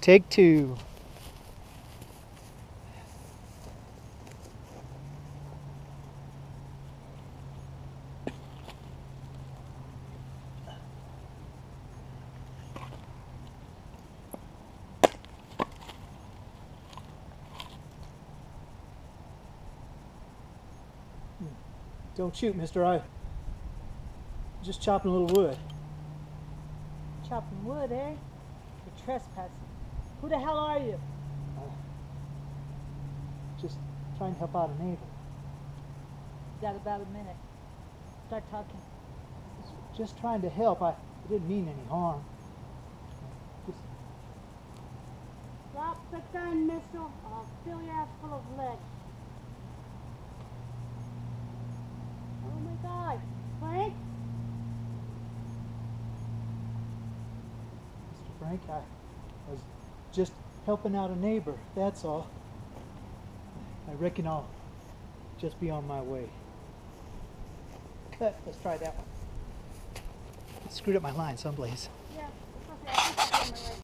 Take two. Don't shoot, mister. I just chopping a little wood. Chopping wood, eh? You're trespassing. Who the hell are you? Oh. Just trying to help out a neighbor. You got about a minute. Start talking. Just trying to help. I, I didn't mean any harm. Just Drop the gun, mister. I'll fill your ass full of lead. Oh my god. Frank? Mr. Frank, I was just helping out a neighbor, that's all. I reckon I'll just be on my way. Let's try that one. Screwed up my line someplace. Yeah.